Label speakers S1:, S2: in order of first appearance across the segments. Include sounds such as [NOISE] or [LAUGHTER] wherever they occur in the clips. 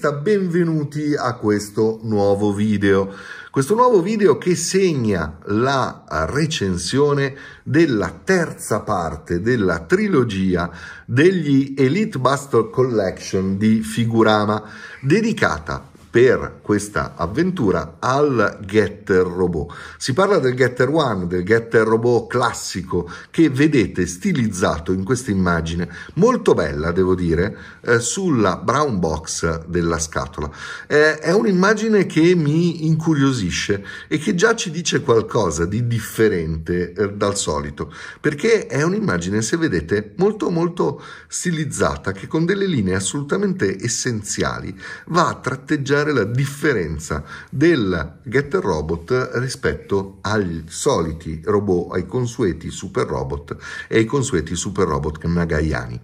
S1: giornalista, benvenuti a questo nuovo video. Questo nuovo video che segna la recensione della terza parte della trilogia degli Elite Buster Collection di Figurama, dedicata per questa avventura al Getter Robot. Si parla del Getter One, del Getter Robot classico che vedete stilizzato in questa immagine, molto bella devo dire, eh, sulla brown box della scatola. Eh, è un'immagine che mi incuriosisce e che già ci dice qualcosa di differente eh, dal solito, perché è un'immagine, se vedete, molto molto stilizzata, che con delle linee assolutamente essenziali va a tratteggiare spiegare la differenza del Getter Robot rispetto agli soliti robot, ai consueti super robot e ai consueti super robot nagayani.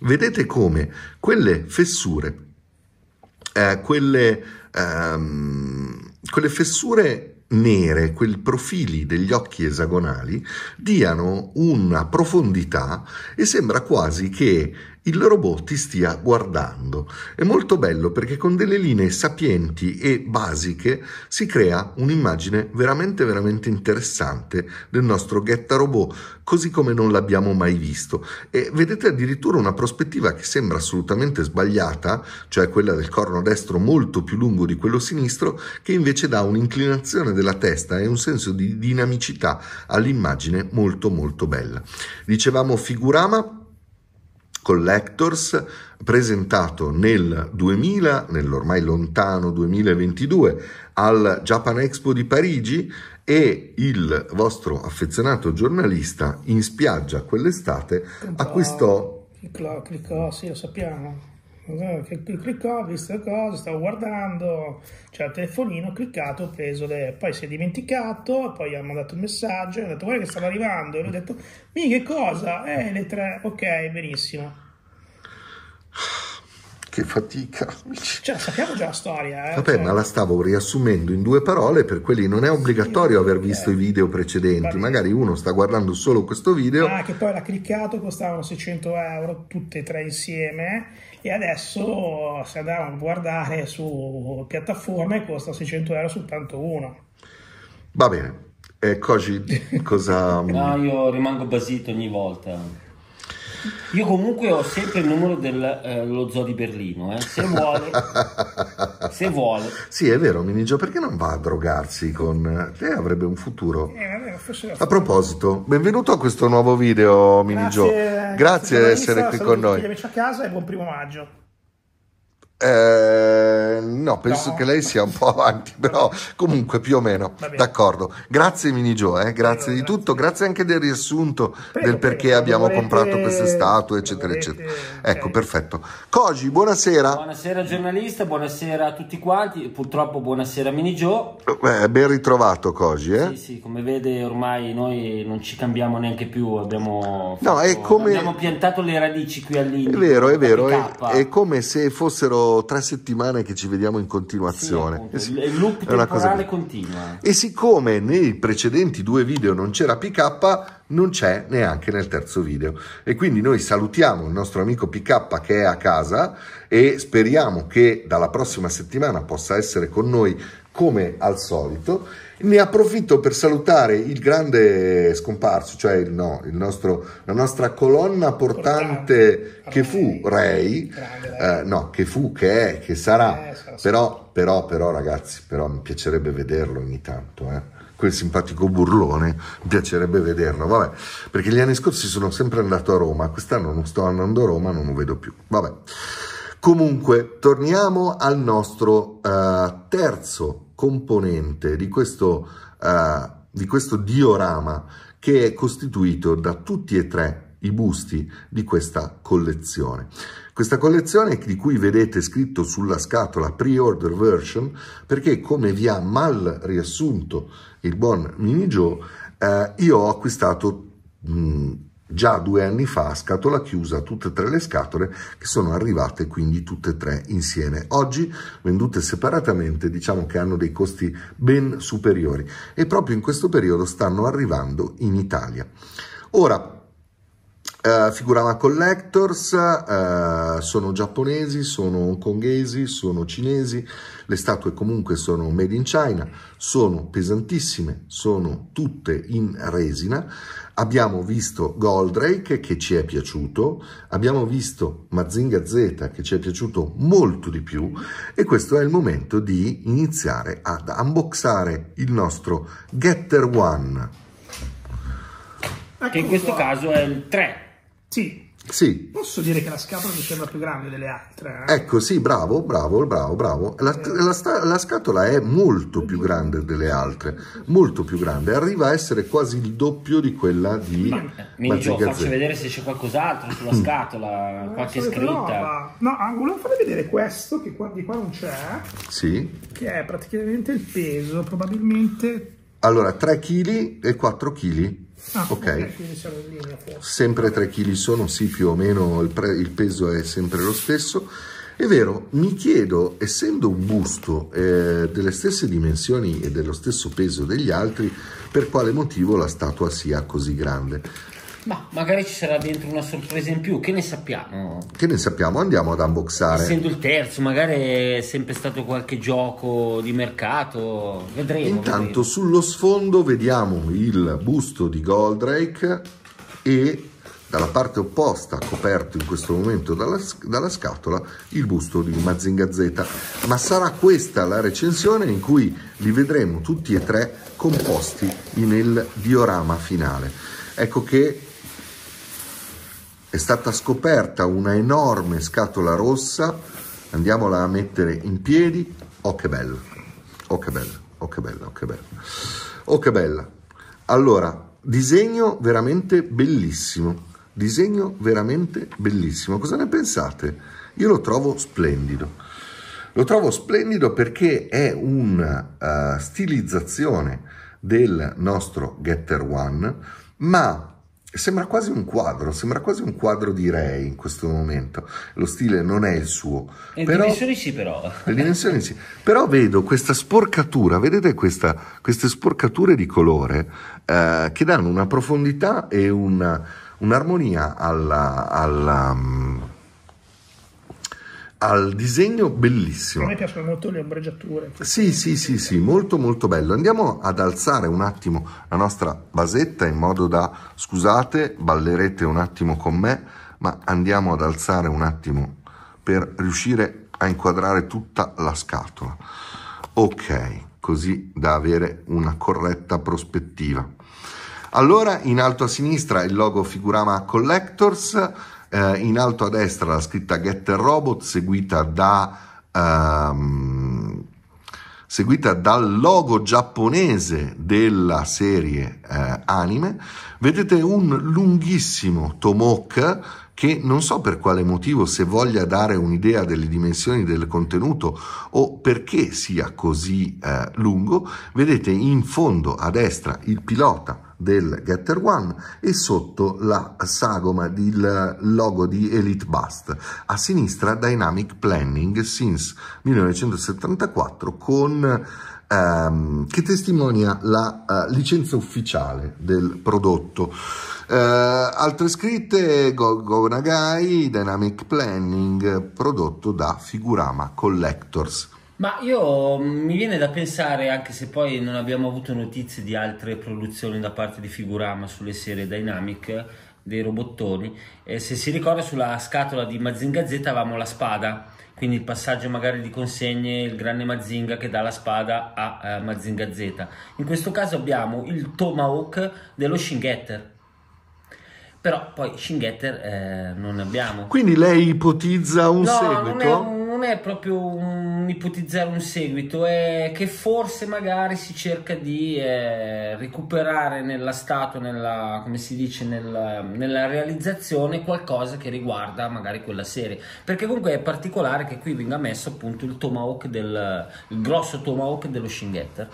S1: Vedete come quelle fessure, eh, quelle, ehm, quelle fessure nere, quei profili degli occhi esagonali, diano una profondità e sembra quasi che il robot ti stia guardando. È molto bello perché con delle linee sapienti e basiche si crea un'immagine veramente veramente interessante del nostro Getta Robot, così come non l'abbiamo mai visto. E vedete addirittura una prospettiva che sembra assolutamente sbagliata, cioè quella del corno destro molto più lungo di quello sinistro, che invece dà un'inclinazione della testa e un senso di dinamicità all'immagine molto molto bella. Dicevamo Figurama Collectors presentato nel 2000, nell'ormai lontano 2022, al Japan Expo di Parigi e il vostro affezionato giornalista in spiaggia quell'estate acquistò...
S2: Cliccò, cliccò, sì, lo sappiamo. Che cliccò, visto le cose, stavo guardando, c'era il telefonino, ho cliccato, ho preso le... poi si è dimenticato, poi ha mandato il messaggio, ho detto guarda che stava arrivando, e lui ha detto mi che cosa? Eh, le tre, ok, benissimo.
S1: Che fatica.
S2: Cioè, sappiamo già la storia. Eh?
S1: Vabbè,
S2: cioè...
S1: ma la stavo riassumendo in due parole, per quelli non è obbligatorio sì, aver visto okay. i video precedenti. Magari uno sta guardando solo questo video.
S2: Ah, che poi l'ha cliccato, costavano 600 euro tutte e tre insieme. E adesso se andavano a guardare su piattaforme costa 600 euro soltanto uno.
S1: Va bene. E Koji, [LAUGHS] cosa...
S3: no, io rimango basito ogni volta. Io comunque ho sempre il numero dello eh, zoo di Berlino, eh. se [LAUGHS] vuole. se vuole.
S1: Sì, è vero, Minigio, perché non va a drogarsi con... Lei avrebbe un futuro. Eh, a proposito, benvenuto a questo nuovo video, Minigio. Grazie, grazie di essere qui con noi.
S2: Amici a casa e buon primo maggio.
S1: Eh, no, penso no. che lei sia un po' avanti, [LAUGHS] però comunque più o meno. D'accordo. Grazie Minigio, eh? grazie di tutto, grazie anche del riassunto prego, del perché prego, abbiamo volete, comprato queste statue, eccetera, volete, eccetera. Ecco, okay. perfetto. Koji, buonasera.
S3: Buonasera giornalista, buonasera a tutti quanti, purtroppo buonasera Minigio.
S1: Eh, ben ritrovato Koji, eh?
S3: Sì, sì, come vede ormai noi non ci cambiamo neanche più, abbiamo,
S1: fatto, no, è come...
S3: abbiamo piantato le radici qui all'India.
S1: È vero, è vero, è, è come se fossero tre settimane che ci vediamo in continuazione.
S3: Sì, il loop temporale continua.
S1: E siccome nei precedenti due video non c'era PK, non c'è neanche nel terzo video. E quindi noi salutiamo il nostro amico PK che è a casa e speriamo che dalla prossima settimana possa essere con noi come al solito ne approfitto per salutare il grande scomparso, cioè il, no, il nostro, la nostra colonna portante che fu Ray, eh, no, che fu, che è, che sarà, eh, però, però, però ragazzi, però mi piacerebbe vederlo ogni tanto, eh. Quel simpatico burlone, mi piacerebbe vederlo, vabbè, perché gli anni scorsi sono sempre andato a Roma, quest'anno non sto andando a Roma, non lo vedo più, vabbè. Comunque, torniamo al nostro uh, terzo componente di questo, uh, di questo diorama che è costituito da tutti e tre i busti di questa collezione. Questa collezione di cui vedete scritto sulla scatola pre-order version perché come vi ha mal riassunto il buon Mini Joe eh, io ho acquistato mh, già due anni fa, scatola chiusa, tutte e tre le scatole che sono arrivate quindi tutte e tre insieme. Oggi vendute separatamente diciamo che hanno dei costi ben superiori e proprio in questo periodo stanno arrivando in Italia. Ora, Uh, Figurama Collectors uh, sono giapponesi, sono hongkonghesi, sono cinesi, le statue comunque sono made in China, sono pesantissime, sono tutte in resina. Abbiamo visto Goldrake che ci è piaciuto, abbiamo visto Mazinga Z che ci è piaciuto molto di più e questo è il momento di iniziare ad unboxare il nostro Getter One.
S3: Che in questo caso è il 3
S2: sì.
S1: Sì.
S2: Posso dire che la scatola mi sembra più grande delle altre? Eh?
S1: Ecco, sì, bravo, bravo, bravo, bravo. La, la, la, scatola è molto più grande delle altre, molto più grande. Arriva a essere quasi il doppio di quella di
S3: Ma, Mi dico, faccio vedere se c'è qualcos'altro sulla mm. scatola, mm. qualche scritta. Roba.
S2: No, ah, volevo farvi vedere questo, che qua, di qua non c'è.
S1: Sì.
S2: Che è praticamente il peso, probabilmente...
S1: Allora, 3 kg e 4 kg.
S2: Ah,
S1: ok, sempre 3 kg sono, sì più o meno il, pre, il, peso è sempre lo stesso. È vero, mi chiedo, essendo un busto eh, delle stesse dimensioni e dello stesso peso degli altri, per quale motivo la statua sia così grande.
S3: Ma magari ci sarà dentro una sorpresa in più, che ne sappiamo?
S1: Che ne sappiamo? Andiamo ad unboxare.
S3: Essendo il terzo, magari è sempre stato qualche gioco di mercato, vedremo.
S1: Intanto
S3: vedremo.
S1: sullo sfondo vediamo il busto di Goldrake e dalla parte opposta, coperto in questo momento dalla, dalla, scatola, il busto di Mazinga Z. Ma sarà questa la recensione in cui li vedremo tutti e tre composti nel diorama finale. Ecco che è stata scoperta una enorme scatola rossa, andiamola a mettere in piedi, oh che bella, oh che bella, oh che bella, oh che bella, oh che bella. Allora, disegno veramente bellissimo, disegno veramente bellissimo, cosa ne pensate? Io lo trovo splendido, lo trovo splendido perché è una uh, stilizzazione del nostro Getter One, ma Sembra quasi un quadro, sembra quasi un quadro di Ray in questo momento. Lo stile non è il suo.
S3: Le però, dimensioni sì, però.
S1: Le dimensioni sì. Però vedo questa sporcatura, vedete questa, queste sporcature di colore eh, che danno una profondità e una, un'armonia alla, alla um, al disegno bellissimo.
S2: A me piacciono molto le ombreggiature.
S1: Sì, sì, sì, sì, molto molto bello. Andiamo ad alzare un attimo la nostra basetta in modo da, scusate, ballerete un attimo con me, ma andiamo ad alzare un attimo per riuscire a inquadrare tutta la scatola. Ok, così da avere una corretta prospettiva. Allora, in alto a sinistra il logo Figurama Collectors, eh, in alto a destra la scritta Getter Robot seguita da um, seguita dal logo giapponese della serie eh, anime. Vedete un lunghissimo tomok che non so per quale motivo, se voglia dare un'idea delle dimensioni del contenuto o perché sia così eh, lungo, vedete in fondo a destra il pilota del Getter One e sotto la sagoma del logo di Elite Bust. A sinistra Dynamic Planning since 1974 con ehm, che testimonia la uh, licenza ufficiale del prodotto. Uh, altre scritte Go, Go Nagai Dynamic Planning prodotto da Figurama Collectors.
S3: Ma io mm, mi viene da pensare, anche se poi non abbiamo avuto notizie di altre produzioni da parte di Figurama sulle serie Dynamic dei robottoni, eh, se si ricorda sulla scatola di Mazinga Z avevamo la spada, quindi il passaggio magari di consegne, il grande Mazinga che dà la spada a eh, Mazinga Z. In questo caso abbiamo il Tomahawk dello Shingetter. Però poi Shingetter eh, non abbiamo.
S1: Quindi lei ipotizza un
S3: no,
S1: seguito?
S3: non è proprio un ipotizzare un seguito, è che forse magari si cerca di eh, recuperare nella statua, nella, come si dice, nella, nella, realizzazione qualcosa che riguarda magari quella serie. Perché comunque è particolare che qui venga messo appunto il tomahawk del il grosso tomahawk dello Shingetter.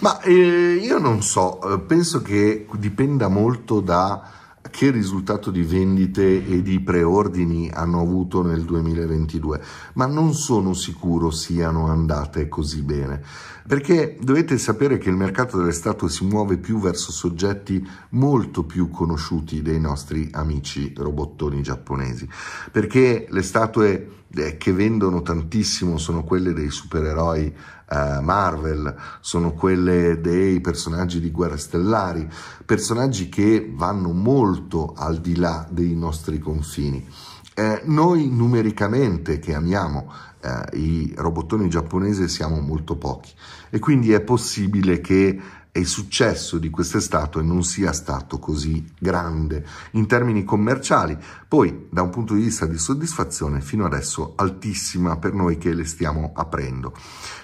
S1: Ma eh, io non so, eh, penso che dipenda molto da che risultato di vendite e di preordini hanno avuto nel 2022, ma non sono sicuro siano andate così bene, perché dovete sapere che il mercato delle statue si muove più verso soggetti molto più conosciuti dei nostri amici robottoni giapponesi, perché le statue eh, che vendono tantissimo sono quelle dei supereroi uh, Marvel, sono quelle dei personaggi di Guerre Stellari, personaggi che vanno molto al di là dei nostri confini. Eh, noi numericamente che amiamo eh, i robottoni giapponesi siamo molto pochi e quindi è possibile che il successo di queste statue non sia stato così grande in termini commerciali, poi da un punto di vista di soddisfazione fino adesso altissima per noi che le stiamo aprendo.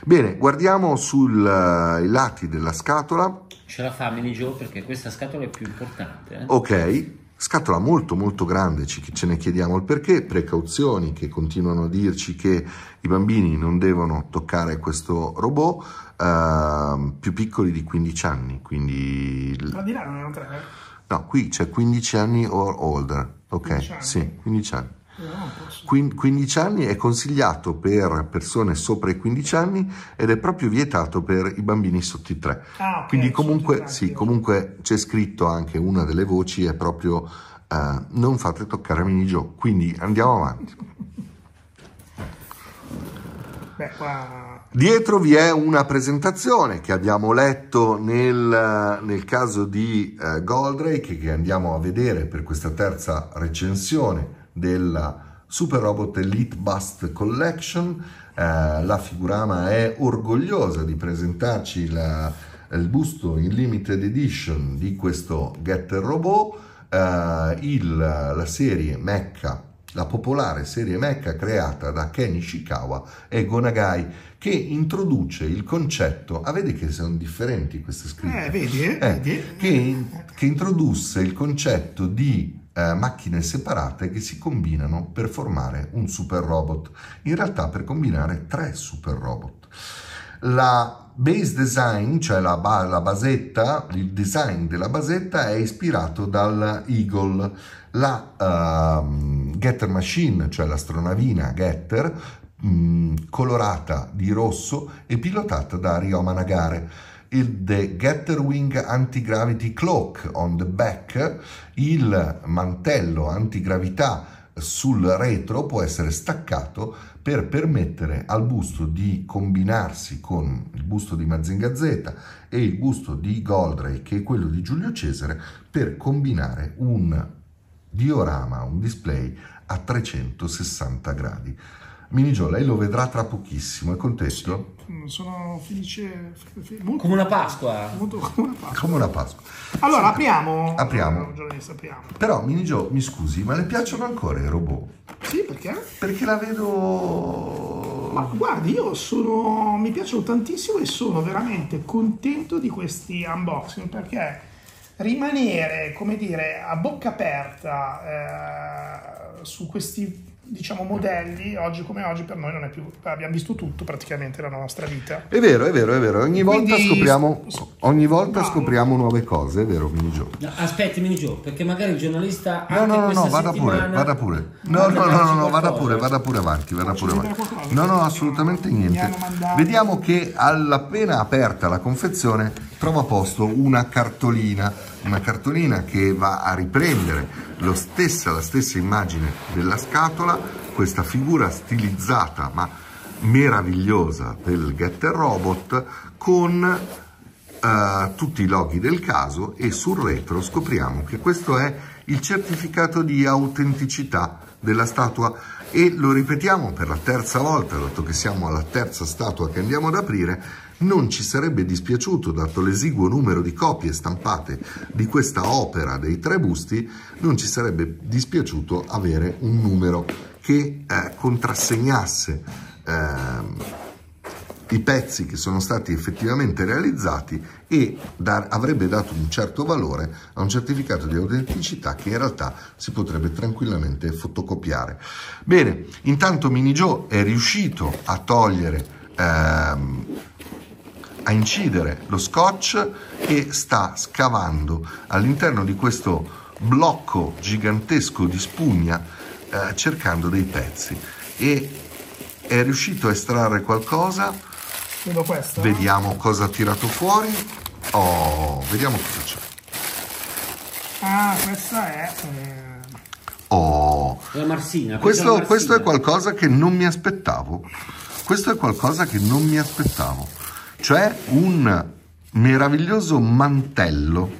S1: Bene, guardiamo sui uh, lati della scatola.
S3: Ce la fa Mini Joe perché questa scatola è più importante. Eh?
S1: Ok, scatola molto molto grande, ce ne chiediamo il perché, precauzioni che continuano a dirci che i bambini non devono toccare questo robot, uh, più piccoli di 15 anni, quindi...
S2: Ma di là non erano tre?
S1: No, qui c'è 15 anni or older, ok, 15 anni. sì, 15 anni. 15 anni è consigliato per persone sopra i 15 anni ed è proprio vietato per i bambini sotto i 3. Ah, okay, Quindi comunque, sì, comunque c'è scritto anche una delle voci è proprio uh, non fate toccare a Mini Joe. Quindi andiamo avanti.
S2: Beh, qua...
S1: Dietro vi è una presentazione che abbiamo letto nel, nel caso di uh, Goldrake che andiamo a vedere per questa terza recensione della Super Robot Elite Bust Collection. Eh, la Figurama è orgogliosa di presentarci la, il busto in limited edition di questo Getter Robot, eh, il, la serie Mecca la popolare serie Mecca creata da Ken Ishikawa e Gonagai che introduce il concetto, ah vedi che sono differenti queste scritte,
S2: eh, vedi, eh,
S1: eh, vedi. Che, che introdusse il concetto di eh, macchine separate che si combinano per formare un super robot, in realtà per combinare tre super robot. La base design, cioè la, ba- la basetta, il design della basetta è ispirato dal Eagle, la uh, Getter Machine, cioè l'astronavina Getter, mh, colorata di rosso e pilotata da Ryoma Nagare il The Getterwing Anti-Gravity Cloak on the back, il mantello antigravità sul retro può essere staccato per permettere al busto di combinarsi con il busto di Mazinga Z e il busto di Goldrake che è quello di Giulio Cesare per combinare un diorama, un display a 360 gradi. Mini Joe, lei lo vedrà tra pochissimo, è contento?
S2: Sì, sono felice.
S3: Molto, come una Pasqua.
S2: Molto, come una Pasqua.
S1: Come una Pasqua.
S2: Allora, apriamo.
S1: Apriamo. apriamo. Però, Mini Joe, mi scusi, ma le piacciono ancora i robot?
S2: Sì, perché?
S1: Perché la vedo...
S2: Ma guardi, io sono... mi piacciono tantissimo e sono veramente contento di questi unboxing perché rimanere, come dire, a bocca aperta eh, su questi diciamo modelli oggi come oggi per noi non è più abbiamo visto tutto praticamente nella nostra vita.
S1: È vero è vero è vero. Ogni volta Quindi, scopriamo ogni volta no. scopriamo nuove cose è vero Minigio?
S3: No, aspetti Minigio perché magari il giornalista
S1: no no no, no vada pure vada pure. no no no, no, no vada pure vada pure avanti vada pure avanti. no no assolutamente niente. vediamo che all'appena aperta la confezione trova posto una cartolina una cartolina che va a riprendere stessa, la stessa immagine della scatola, questa figura stilizzata ma meravigliosa del Getter Robot con uh, tutti i loghi del caso e sul retro scopriamo che questo è il certificato di autenticità della statua. E lo ripetiamo per la terza volta, dato che siamo alla terza statua che andiamo ad aprire, non ci sarebbe dispiaciuto, dato l'esiguo numero di copie stampate di questa opera dei tre busti, non ci sarebbe dispiaciuto avere un numero che eh, contrassegnasse eh, i pezzi che sono stati effettivamente realizzati e dar, avrebbe dato un certo valore a un certificato di autenticità che in realtà si potrebbe tranquillamente fotocopiare. Bene, intanto Mini Joe è riuscito a togliere ehm, a incidere lo scotch e sta scavando all'interno di questo blocco gigantesco di spugna eh, cercando dei pezzi e è riuscito a estrarre qualcosa.
S2: Vedo questo.
S1: Vediamo cosa ha tirato fuori. Oh, vediamo cosa c'è.
S2: Ah, questa è... Eh...
S1: Oh,
S3: La marsina.
S1: questo,
S3: la
S1: questo è
S3: marsina.
S1: qualcosa che non mi aspettavo. Questo è qualcosa che non mi aspettavo. Cioè un meraviglioso mantello.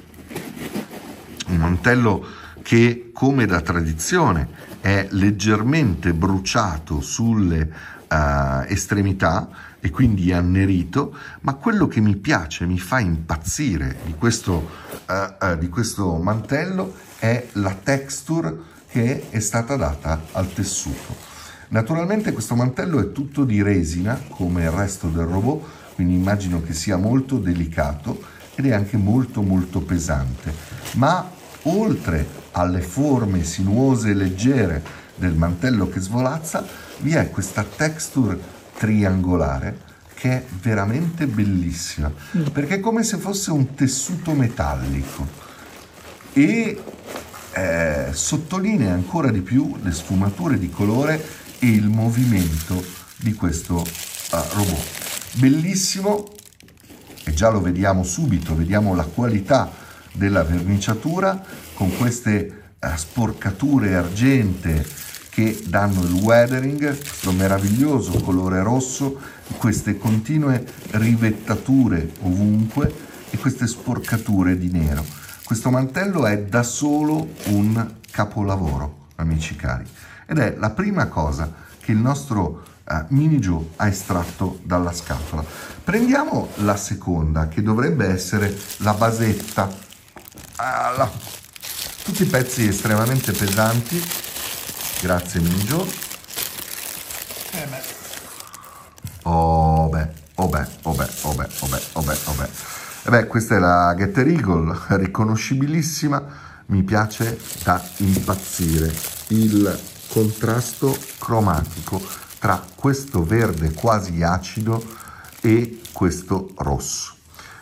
S1: Un mantello che, come da tradizione, è leggermente bruciato sulle eh, estremità e quindi annerito, ma quello che mi piace, mi fa impazzire di questo, eh, eh, di questo mantello è la texture che è stata data al tessuto. Naturalmente questo mantello è tutto di resina, come il resto del robot, quindi immagino che sia molto delicato ed è anche molto molto pesante, ma oltre alle forme sinuose e leggere del mantello che svolazza, vi è questa texture triangolare che è veramente bellissima, perché è come se fosse un tessuto metallico. E eh, sottolinea ancora di più le sfumature di colore e il movimento di questo eh, robot. Bellissimo, e già lo vediamo subito, vediamo la qualità della verniciatura con queste eh, sporcature argente che danno il weathering, questo meraviglioso colore rosso, queste continue rivettature ovunque e queste sporcature di nero. Questo mantello è da solo un capolavoro, amici cari, ed è la prima cosa che il nostro eh, Mini Joe ha estratto dalla scatola. Prendiamo la seconda, che dovrebbe essere la basetta. Ah, la- Tutti i pezzi estremamente pesanti. Grazie Mini Joe.
S2: Eh beh,
S1: Oh beh, oh beh, oh beh, oh beh, oh beh, oh beh, oh beh. E beh, questa è la Getter Eagle, [LAUGHS] riconoscibilissima, mi piace da impazzire. Il contrasto cromatico tra questo verde quasi acido e questo rosso.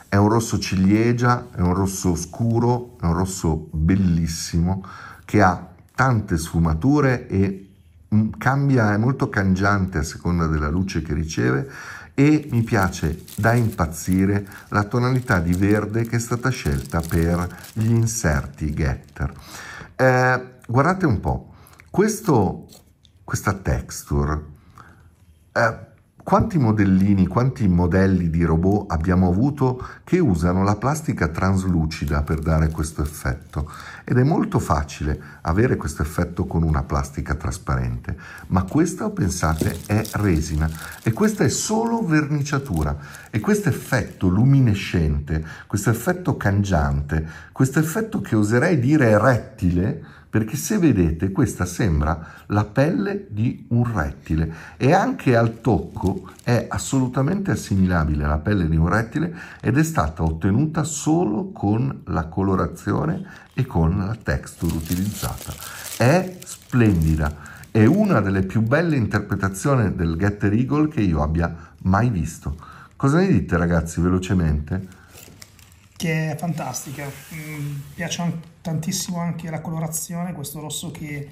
S1: È un rosso ciliegia, è un rosso scuro, è un rosso bellissimo che ha tante sfumature e mm, cambia, è molto cangiante a seconda della luce che riceve e mi piace da impazzire la tonalità di verde che è stata scelta per gli inserti getter. Eh, guardate un po', questo, questa texture eh, quanti modellini, quanti modelli di robot abbiamo avuto che usano la plastica translucida per dare questo effetto? Ed è molto facile avere questo effetto con una plastica trasparente, ma questa, pensate, è resina e questa è solo verniciatura e questo effetto luminescente, questo effetto cangiante, questo effetto che oserei dire rettile, perché se vedete questa sembra la pelle di un rettile e anche al tocco è assolutamente assimilabile alla pelle di un rettile ed è stata ottenuta solo con la colorazione e con la texture utilizzata. È splendida, è una delle più belle interpretazioni del Getter Eagle che io abbia mai visto. Cosa ne dite ragazzi velocemente?
S2: Che è fantastica. Mm, piace an- tantissimo anche la colorazione, questo rosso che,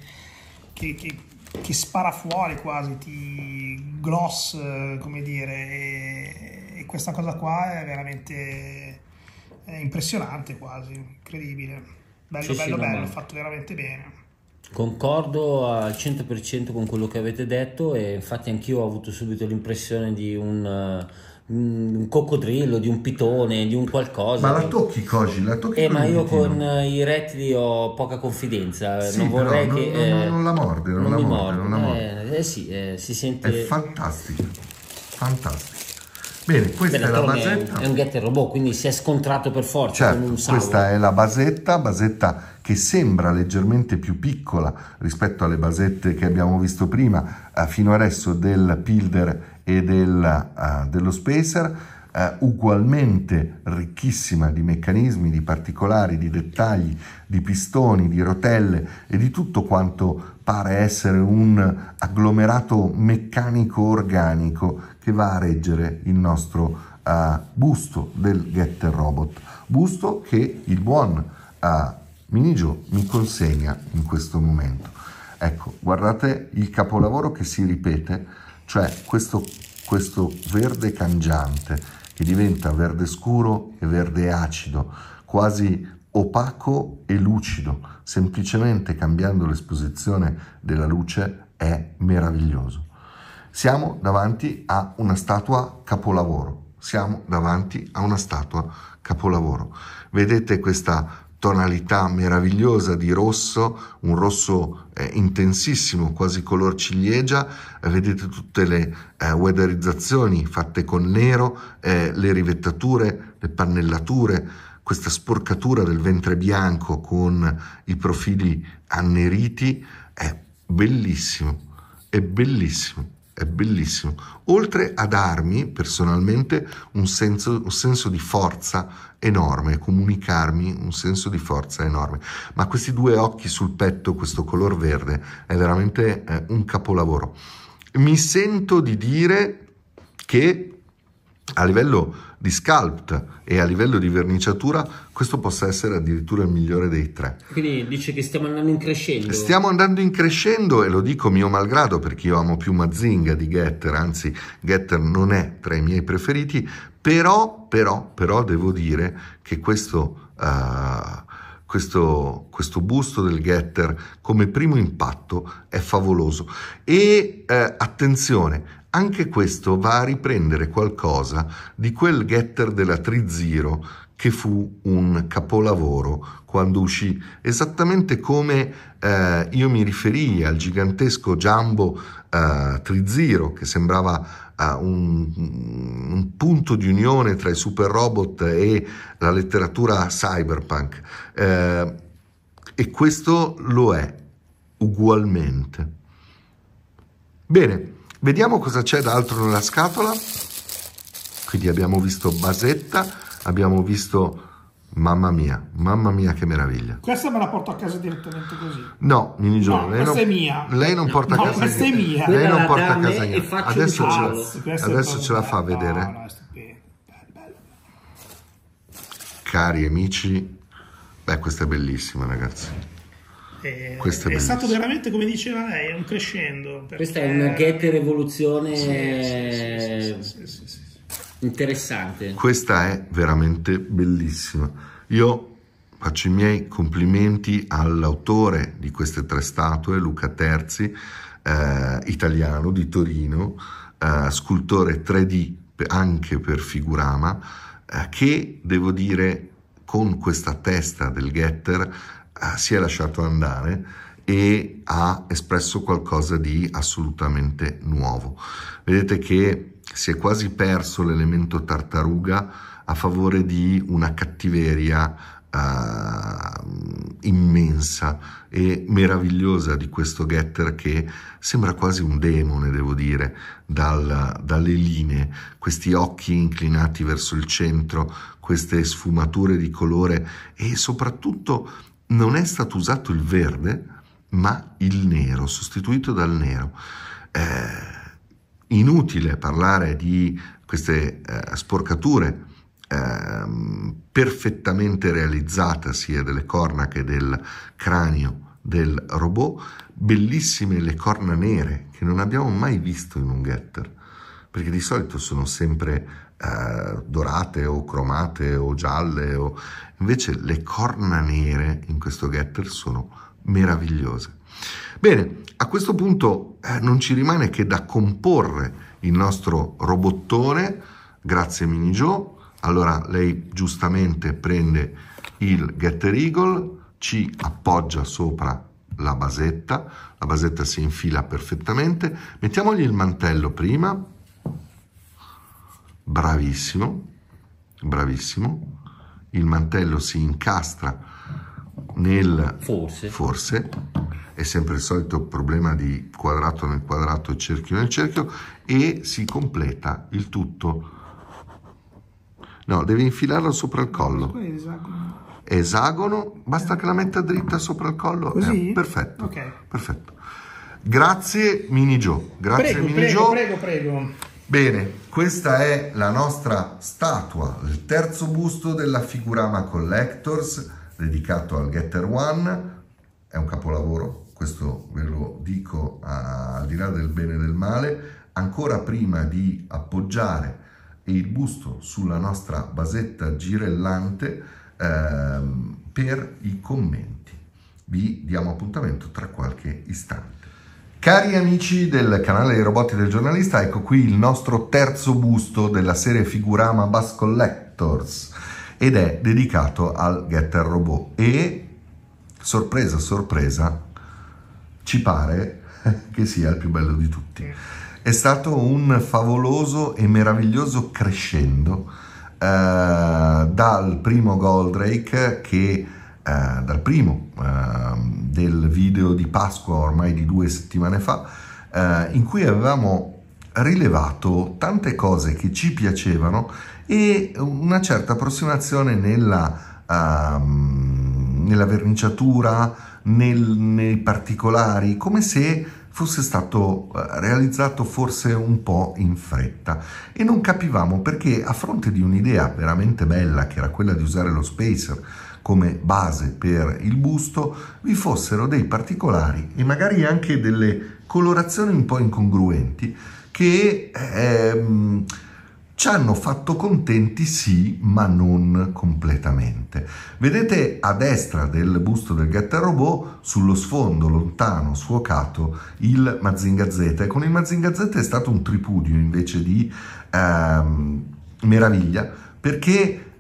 S2: che, che, che spara fuori quasi, ti gloss, eh, come dire, e, e questa cosa qua è veramente è impressionante quasi, incredibile. Bello,
S3: Sì, sì,
S2: bello,
S3: no,
S2: bello,
S3: ma-
S2: fatto veramente bene.
S3: Concordo al 100% con quello che avete detto e infatti anch'io ho avuto subito l'impressione di un, eh, un coccodrillo, di un pitone, di un qualcosa.
S1: Ma la tocchi Koji, la tocchi
S3: Eh, ma io con eh, i rettili ho poca confidenza,
S1: Sì,
S3: non vorrei
S1: non-
S3: che...
S1: non-
S3: eh,
S1: non la morde, non la
S3: mi
S1: morde, non la
S3: morde.
S1: morde.
S3: Eh, eh sì, eh, si sente...
S1: È fantastica, fantastica. Bene, questa
S3: Beh,
S1: è la basetta.
S3: è un getter robot, quindi si è scontrato per forza con
S1: Certo,
S3: un salvo.
S1: questa è la basetta, basetta che sembra leggermente più piccola rispetto alle basette che abbiamo visto prima, eh, fino adesso del Pilder e del, eh, dello Spacer, eh, ugualmente ricchissima di meccanismi, di particolari, di dettagli, di pistoni, di rotelle e di tutto quanto pare essere un agglomerato meccanico organico che va a reggere il nostro eh, busto del Getter Robot, busto che il buon Mini Joe mi consegna in questo momento. Ecco, guardate il capolavoro che si ripete, cioè questo, questo verde cangiante che diventa verde scuro e verde acido, quasi opaco e lucido, semplicemente cambiando l'esposizione della luce è meraviglioso. Siamo davanti a una statua capolavoro, siamo davanti a una statua capolavoro. Vedete questa tonalità meravigliosa di rosso, un rosso eh, intensissimo, quasi color ciliegia, vedete tutte le eh, weatherizzazioni fatte con nero, eh, le rivettature, le pannellature, questa sporcatura del ventre bianco con i profili anneriti, è bellissimo, è bellissimo è bellissimo, oltre a darmi personalmente un senso, un senso, di forza enorme, comunicarmi un senso di forza enorme. Ma questi due occhi sul petto, questo color verde, è veramente eh, un capolavoro. Mi sento di dire che a livello di sculpt e a livello di verniciatura questo possa essere addirittura il migliore dei tre.
S3: Quindi dice che stiamo andando in crescendo.
S1: Stiamo andando in crescendo e lo dico mio malgrado perché io amo più Mazinga di Getter, anzi Getter non è tra i miei preferiti, però, però, però devo dire che questo... Uh, questo, questo, busto del Getter come primo impatto è favoloso e eh, attenzione anche questo va a riprendere qualcosa di quel getter della Trizero che fu un capolavoro quando uscì, esattamente come eh, io mi riferii al gigantesco Jumbo eh, Trizero che sembrava eh, un, un, punto di unione tra i super robot e la letteratura cyberpunk eh, e questo lo è ugualmente. Bene, Vediamo cosa c'è d'altro nella scatola. Quindi abbiamo visto basetta, abbiamo visto... Mamma mia, mamma mia che meraviglia.
S2: Questa me la porto a casa direttamente così.
S1: No, Mini
S2: no, lei
S1: questa
S2: non, è mia.
S1: Lei non porta
S2: no,
S1: a casa
S2: questa è mia.
S1: Lei non porta a casa mia.
S3: Adesso,
S1: ce la, adesso ce la fa vedere.
S2: No, no, bello, bello.
S1: Cari amici, beh, questa è bellissima ragazzi.
S2: Eh, è, è stato veramente, come diceva lei, un crescendo.
S3: Perché... Questa è una getter evoluzione sì, sì, sì, interessante.
S1: Questa è veramente bellissima. Io faccio i miei complimenti all'autore di queste tre statue, Luca Terzi, eh, italiano di Torino, eh, scultore 3D anche per Figurama, eh, che devo dire con questa testa del getter eh, si è lasciato andare e ha espresso qualcosa di assolutamente nuovo. Vedete che si è quasi perso l'elemento tartaruga a favore di una cattiveria uh, immensa e meravigliosa di questo getter che sembra quasi un demone, devo dire, dal, dalle linee, questi occhi inclinati verso il centro, queste sfumature di colore e soprattutto non è stato usato il verde, ma il nero, sostituito dal nero. Eh, inutile parlare di queste eh, sporcature eh, perfettamente realizzate sia delle corna che del cranio del robot, bellissime le corna nere che non abbiamo mai visto in un getter, perché di solito sono sempre eh, dorate o cromate o gialle, o... invece le corna nere in questo getter sono meravigliose. Bene, a questo punto eh, non ci rimane che da comporre il nostro robottone, grazie Mini Joe. Allora lei giustamente prende il Getter Eagle, ci appoggia sopra la basetta, la basetta si infila perfettamente, mettiamogli il mantello prima, bravissimo, bravissimo, il mantello si incastra nel
S3: forse.
S1: forse, è sempre il solito problema di quadrato nel quadrato e cerchio nel cerchio e si completa il tutto. No, devi infilarlo sopra il collo. Esagono, basta che la metta dritta sopra il collo.
S2: Così?
S1: Eh, perfetto.
S2: Okay.
S1: perfetto. Grazie Mini Joe. Grazie
S2: prego,
S1: Mini
S2: prego,
S1: Joe.
S2: Prego, prego.
S1: Bene, questa è la nostra statua, il terzo busto della Figurama Collectors, dedicato al Getter One, è un capolavoro, questo ve lo dico al di là del bene e del male, ancora prima di appoggiare il busto sulla nostra basetta girellante ehm, per i commenti. Vi diamo appuntamento tra qualche istante. Cari amici del canale dei robotti del giornalista, ecco qui il nostro terzo busto della serie Figurama Bus Collectors ed è dedicato al Getter Robot e sorpresa sorpresa ci pare [LAUGHS] che sia il più bello di tutti. È stato un favoloso e meraviglioso crescendo eh, dal primo Goldrake che eh, dal primo eh, del video di Pasqua ormai di due settimane fa eh, in cui avevamo rilevato tante cose che ci piacevano e una certa approssimazione nella, um, nella verniciatura, nel, nei particolari, come se fosse stato eh, realizzato forse un po' in fretta. E non capivamo perché a fronte di un'idea veramente bella che era quella di usare lo spacer come base per il busto vi fossero dei particolari e magari anche delle colorazioni un po' incongruenti che ehm, ci hanno fatto contenti sì, ma non completamente. Vedete a destra del busto del Getter Robot, sullo sfondo lontano, sfuocato, il Mazinga Z. Con il Mazinga Z è stato un tripudio invece di ehm, meraviglia, perché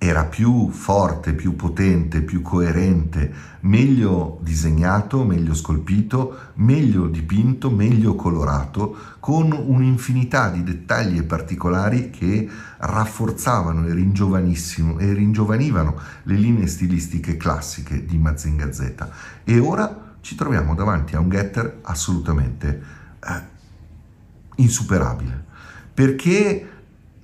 S1: era più forte, più potente, più coerente, meglio disegnato, meglio scolpito, meglio dipinto, meglio colorato, con un'infinità di dettagli e particolari che rafforzavano e, e ringiovanivano le linee stilistiche classiche di Mazinga Z. E ora ci troviamo davanti a un getter assolutamente eh, insuperabile, perché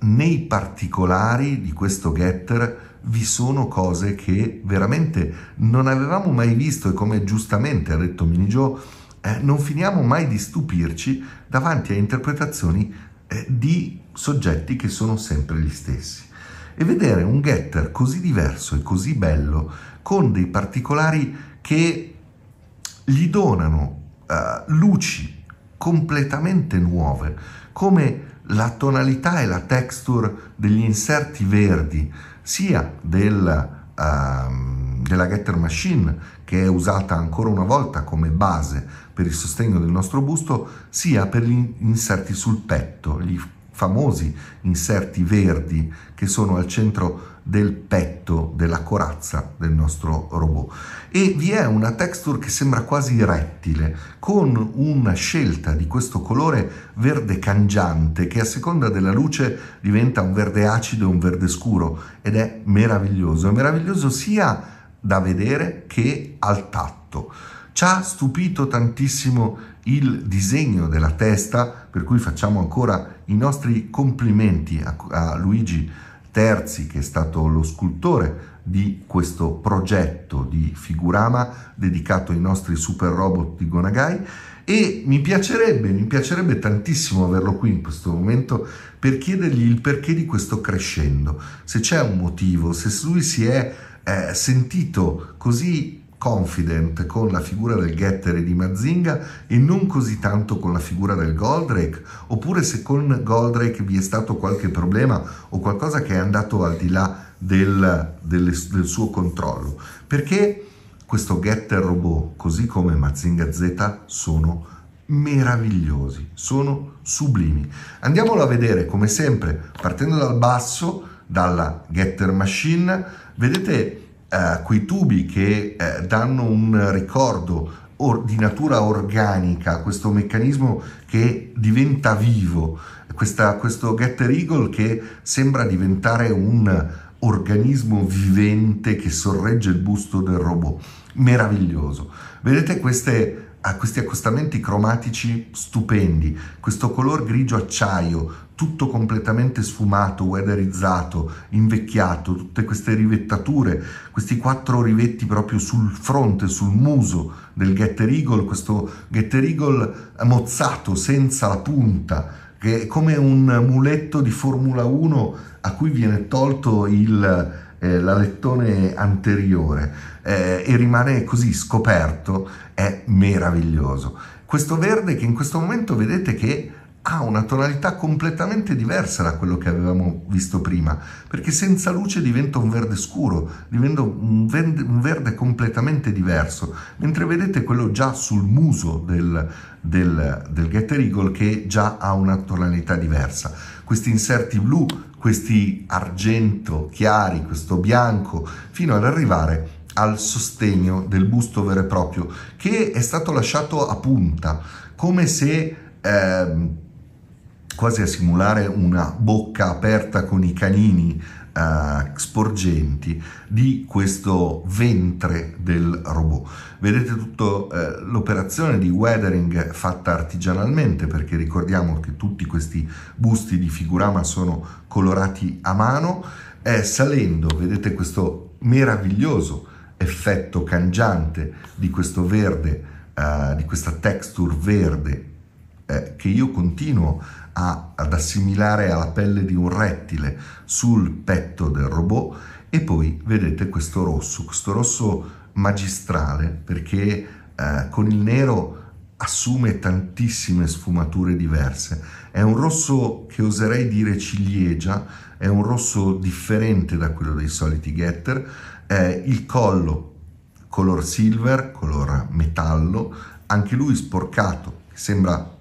S1: nei particolari di questo getter vi sono cose che veramente non avevamo mai visto e come giustamente ha detto Minijo, eh, non finiamo mai di stupirci davanti a interpretazioni eh, di soggetti che sono sempre gli stessi. E vedere un getter così diverso e così bello, con dei particolari che gli donano eh, luci completamente nuove, come la tonalità e la texture degli inserti verdi, sia del, uh, della Getter Machine, che è usata ancora una volta come base per il sostegno del nostro busto, sia per gli inserti sul petto, gli famosi inserti verdi che sono al centro del petto, della corazza del nostro robot. E vi è una texture che sembra quasi rettile, con una scelta di questo colore verde cangiante che a seconda della luce diventa un verde acido e un verde scuro ed è meraviglioso. È meraviglioso sia da vedere che al tatto. Ci ha stupito tantissimo il disegno della testa, per cui facciamo ancora i nostri complimenti a, a Luigi Terzi, che è stato lo scultore di questo progetto di Figurama dedicato ai nostri super robot di Gonagai. E mi piacerebbe, mi piacerebbe tantissimo averlo qui in questo momento per chiedergli il perché di questo crescendo, se c'è un motivo, se lui si è eh, sentito così confident con la figura del Getter e di Mazinga e non così tanto con la figura del Goldrake, oppure se con Goldrake vi è stato qualche problema o qualcosa che è andato al di là del, del, del suo controllo. Perché questo Getter robot, così come Mazinga Z, sono meravigliosi, sono sublimi. Andiamolo a vedere come sempre, partendo dal basso, dalla Getter Machine, vedete eh, quei tubi che eh, danno un ricordo or- di natura organica, questo meccanismo che diventa vivo, questa, questo Getter Eagle che sembra diventare un organismo vivente che sorregge il busto del robot. Meraviglioso. Vedete queste ha questi accostamenti cromatici stupendi, questo color grigio acciaio, tutto completamente sfumato, weatherizzato, invecchiato, tutte queste rivettature, questi quattro rivetti proprio sul fronte, sul muso del Getter Eagle, questo Getter Eagle mozzato senza la punta, che è come un muletto di Formula 1 a cui viene tolto il, eh, l'alettone anteriore eh, e rimane così scoperto è meraviglioso. Questo verde che in questo momento vedete che ha una tonalità completamente diversa da quello che avevamo visto prima, perché senza luce diventa un verde scuro, diventa un verde, un verde completamente diverso, mentre vedete quello già sul muso del, del, del Getter Eagle che già ha una tonalità diversa. Questi inserti blu, questi argento chiari, questo bianco, fino ad arrivare al sostegno del busto vero e proprio, che è stato lasciato a punta, come se... Eh, quasi a simulare una bocca aperta con i canini uh, sporgenti di questo ventre del robot. Vedete tutta uh, l'operazione di weathering fatta artigianalmente perché ricordiamo che tutti questi busti di figurama sono colorati a mano e salendo vedete questo meraviglioso effetto cangiante di questo verde, uh, di questa texture verde eh, che io continuo a, ad assimilare alla pelle di un rettile sul petto del robot e poi vedete questo rosso, questo rosso magistrale perché eh, con il nero assume tantissime sfumature diverse. È un rosso che oserei dire ciliegia, è un rosso differente da quello dei soliti getter, eh, il collo color silver, color metallo, anche lui sporcato, sembra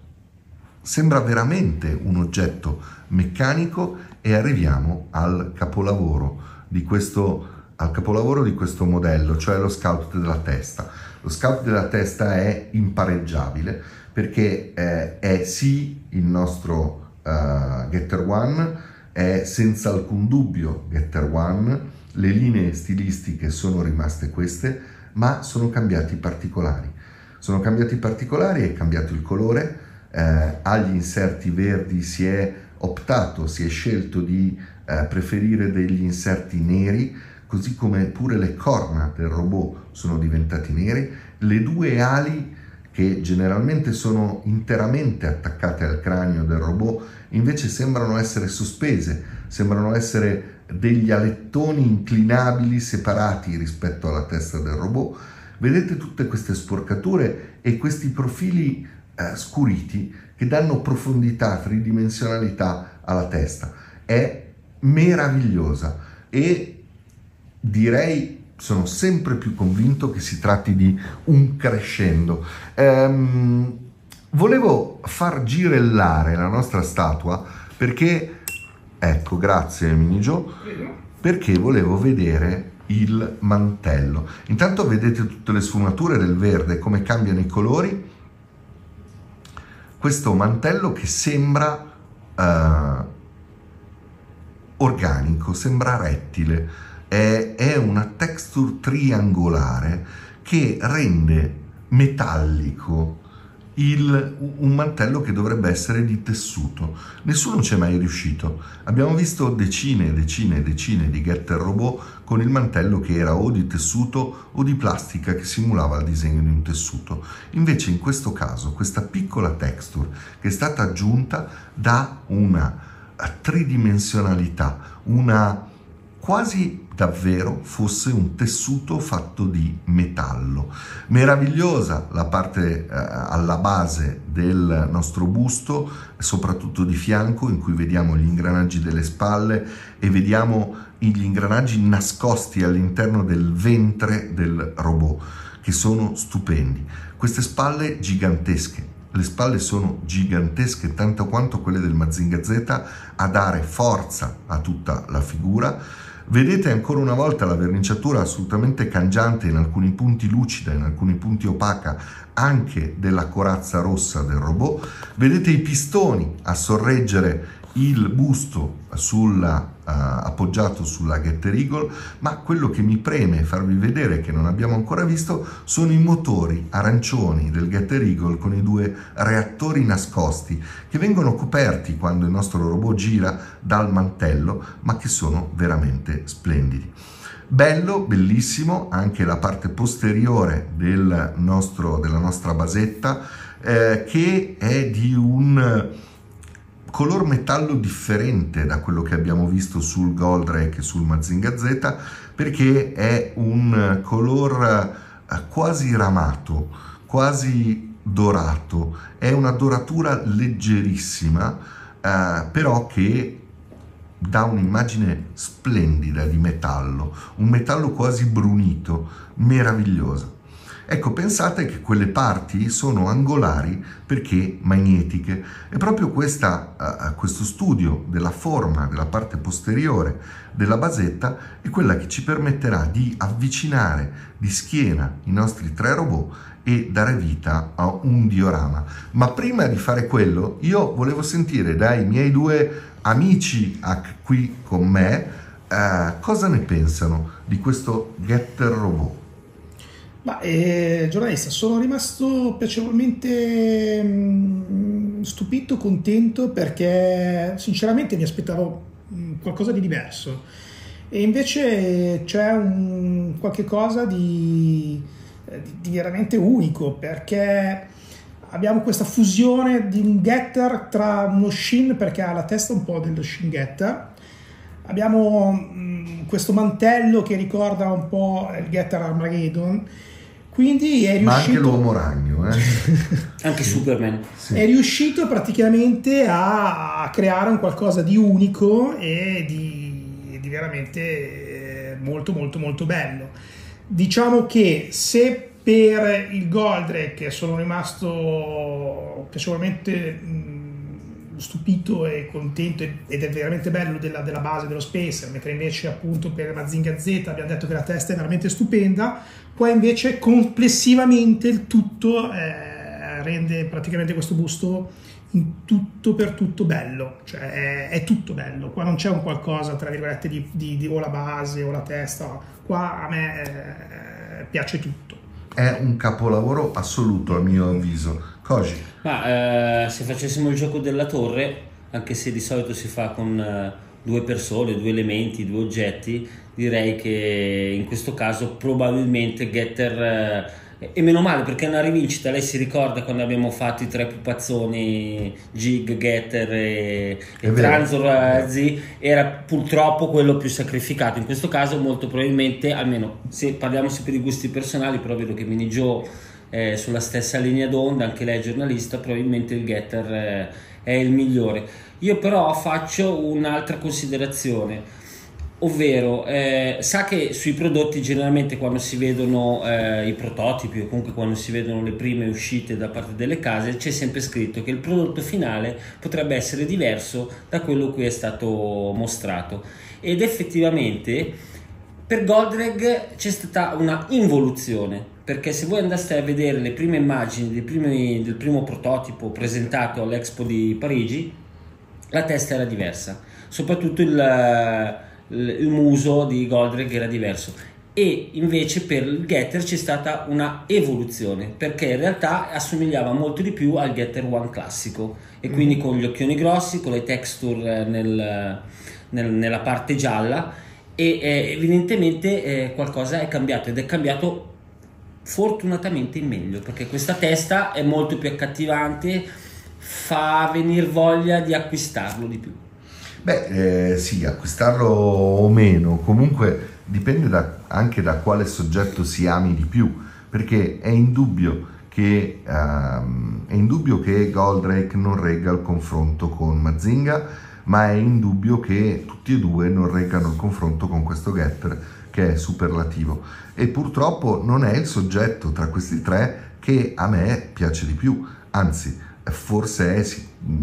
S1: Sembra veramente un oggetto meccanico e arriviamo al capolavoro di questo, capolavoro di questo modello, cioè lo scout della testa. Lo scout della testa è impareggiabile perché eh, è sì il nostro uh, Getter One, è senza alcun dubbio Getter One, le linee stilistiche sono rimaste queste, ma sono cambiati i particolari. Sono cambiati i particolari, è cambiato il colore, eh, agli inserti verdi si è optato, si è scelto di eh, preferire degli inserti neri, così come pure le corna del robot sono diventati neri, le due ali che generalmente sono interamente attaccate al cranio del robot, invece sembrano essere sospese, sembrano essere degli alettoni inclinabili separati rispetto alla testa del robot. Vedete tutte queste sporcature e questi profili eh, scuriti che danno profondità, tridimensionalità alla testa. È meravigliosa e direi sono sempre più convinto che si tratti di un crescendo. Ehm, volevo far girellare la nostra statua perché, ecco, grazie Minigio, perché volevo vedere il mantello. Intanto vedete tutte le sfumature del verde, come cambiano i colori questo mantello che sembra uh, organico, sembra rettile, è, è una texture triangolare che rende metallico il, un mantello che dovrebbe essere di tessuto. Nessuno ci è mai riuscito. Abbiamo visto decine e decine e decine di getter robot con il mantello che era o di tessuto o di plastica che simulava il disegno di un tessuto. Invece in questo caso questa piccola texture che è stata aggiunta dà una tridimensionalità, una quasi davvero fosse un tessuto fatto di metallo. Meravigliosa la parte eh, alla base del nostro busto, soprattutto di fianco, in cui vediamo gli ingranaggi delle spalle e vediamo gli ingranaggi nascosti all'interno del ventre del robot, che sono stupendi. Queste spalle gigantesche, le spalle sono gigantesche tanto quanto quelle del Mazinga Z a dare forza a tutta la figura Vedete ancora una volta la verniciatura assolutamente cangiante, in alcuni punti lucida, in alcuni punti opaca, anche della corazza rossa del robot. Vedete i pistoni a sorreggere il busto sulla, uh, appoggiato sulla Getter Eagle, ma quello che mi preme farvi vedere che non abbiamo ancora visto sono i motori arancioni del Getter Eagle con i due reattori nascosti che vengono coperti quando il nostro robot gira dal mantello, ma che sono veramente splendidi. Bello, bellissimo, anche la parte posteriore del nostro, della nostra basetta eh, che è di un color metallo differente da quello che abbiamo visto sul Goldrake e sul Mazinga Z perché è un color eh, quasi ramato, quasi dorato, è una doratura leggerissima eh, però che dà un'immagine splendida di metallo, un metallo quasi brunito, meraviglioso. Ecco, pensate che quelle parti sono angolari perché magnetiche e proprio questa, uh, questo studio della forma della parte posteriore della basetta è quella che ci permetterà di avvicinare di schiena i nostri tre robot e dare vita a un diorama. Ma prima di fare quello, io volevo sentire dai miei due amici qui con me uh, cosa ne pensano di questo Getter Robot.
S2: Ma eh, giornalista, sono rimasto piacevolmente mh, mm, stupito, contento perché sinceramente mi aspettavo mh, mm, qualcosa di diverso. E invece c'è un, qualche cosa di, eh, di, di veramente unico perché abbiamo questa fusione di un getter tra uno shin perché ha la testa un po' dello shin getter. Abbiamo mh, mm, questo mantello che ricorda un po' il getter Armageddon quindi è riuscito... Ma
S1: anche l'uomo ragno, eh? [LAUGHS]
S3: anche Superman.
S2: Sì. È riuscito praticamente a creare un qualcosa di unico e di, di veramente eh, molto molto molto bello. Diciamo che se per il Goldrake sono rimasto piacevolmente stupito e contento ed è veramente bello della, della, base dello Spacer, mentre invece appunto per Mazinga Z abbiamo detto che la testa è veramente stupenda, qua invece complessivamente il tutto eh, rende praticamente questo busto in tutto per tutto bello, cioè è, è, tutto bello, qua non c'è un qualcosa tra virgolette di, di, di o la base o la testa, qua a me eh, piace tutto.
S1: È un capolavoro assoluto a mio avviso. Koji.
S3: Ma eh, se facessimo il gioco della torre, anche se di solito si fa con eh, due persone, due elementi, due oggetti, direi che in questo caso probabilmente Getter eh, e meno male perché è una rivincita lei si ricorda quando abbiamo fatto i tre pupazzoni Gig, Getter e, e Transor Z era purtroppo quello più sacrificato in questo caso molto probabilmente almeno se parliamo sempre di gusti personali però vedo che Mini Joe è sulla stessa linea d'onda anche lei è giornalista probabilmente il Getter eh, è il migliore. Io però faccio un'altra considerazione ovvero eh, sa che sui prodotti generalmente quando si vedono eh, i prototipi o comunque quando si vedono le prime uscite da parte delle case c'è sempre scritto che il prodotto finale potrebbe essere diverso da quello cui è stato mostrato. Ed effettivamente per Goldrag c'è stata una involuzione perché se voi andaste a vedere le prime immagini primi, del primo prototipo presentato all'Expo di Parigi la testa era diversa. Soprattutto il il muso di Goldrake era diverso. E invece per il Getter c'è stata una evoluzione perché in realtà assomigliava molto di più al Getter One classico. E quindi mm. con gli occhioni grossi, con le texture nel, nel, nella parte gialla e eh, evidentemente eh, qualcosa è cambiato ed è cambiato fortunatamente in meglio perché questa testa è molto più accattivante fa venire voglia di acquistarlo di più.
S1: Beh, eh, sì, acquistarlo o meno, comunque dipende da, anche da quale soggetto si ami di più, perché è indubbio che, um, è indubbio che Goldrake non regga il confronto con Mazinga, ma è indubbio che tutti e due non reggano il confronto con questo Getter che è superlativo. E purtroppo non è il soggetto tra questi tre che a me piace di più, anzi forse è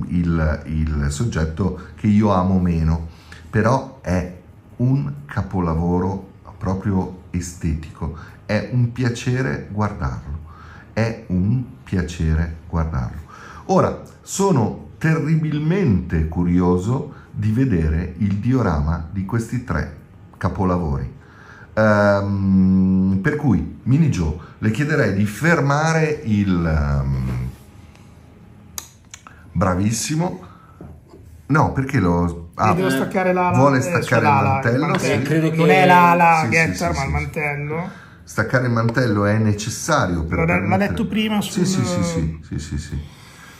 S1: il, il soggetto che io amo meno, però è un capolavoro proprio estetico, è un piacere guardarlo, è un piacere guardarlo. Ora, sono terribilmente curioso di vedere il diorama di questi tre capolavori. Um, per cui, Mini Joe, le chiederei di fermare il, um, bravissimo. No, perché lo...
S2: Ah, devo staccare la,
S1: vuole eh, staccare il mantello. Mantello.
S2: Sì. Che... Non è la, la sì, Getter, sì, ma il mantello.
S1: Staccare il mantello è necessario per...
S2: L'ha, l'ha detto prima
S1: su... Sì, sì, sì, sì, sì, sì, sì.